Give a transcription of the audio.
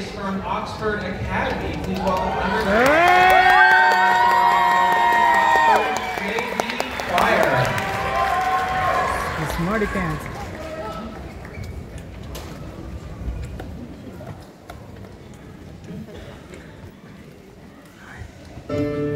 is from Oxford Academy. Please welcome undergraduate J.D. Fire. The smarty pants. Thank